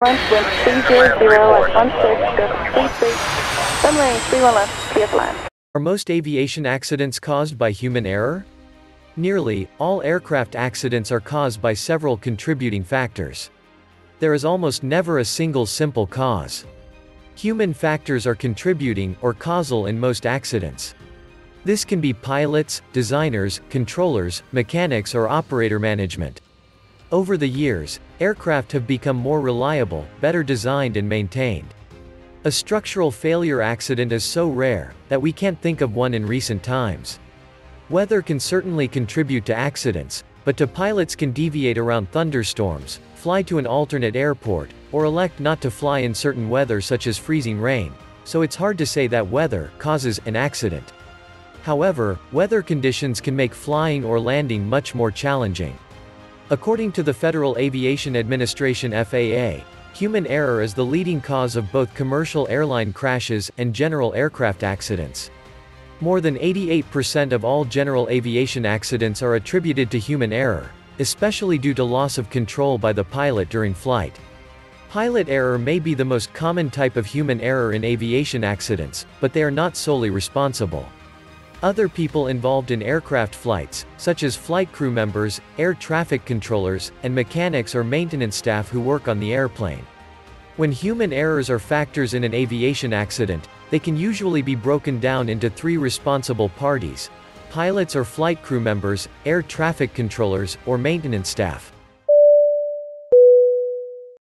Wind 300 at 16, runway 31 left, clear for. Are most aviation accidents caused by human error? Nearly, all aircraft accidents are caused by several contributing factors. There is almost never a single simple cause. Human factors are contributing or causal in most accidents. This can be pilots, designers, controllers, mechanics or operator management. Over the years, aircraft have become more reliable, better designed and maintained. A structural failure accident is so rare, that we can't think of one in recent times. Weather can certainly contribute to accidents, but to pilots can deviate around thunderstorms, fly to an alternate airport, or elect not to fly in certain weather such as freezing rain, so it's hard to say that weather causes an accident. However, weather conditions can make flying or landing much more challenging. According to the Federal Aviation Administration FAA, human error is the leading cause of both commercial airline crashes and general aircraft accidents. More than 88% of all general aviation accidents are attributed to human error, especially due to loss of control by the pilot during flight. Pilot error may be the most common type of human error in aviation accidents, but they are not solely responsible. Other people involved in aircraft flights, such as flight crew members, air traffic controllers, and mechanics or maintenance staff who work on the airplane. When human errors are factors in an aviation accident, they can usually be broken down into three responsible parties, pilots or flight crew members, air traffic controllers, or maintenance staff.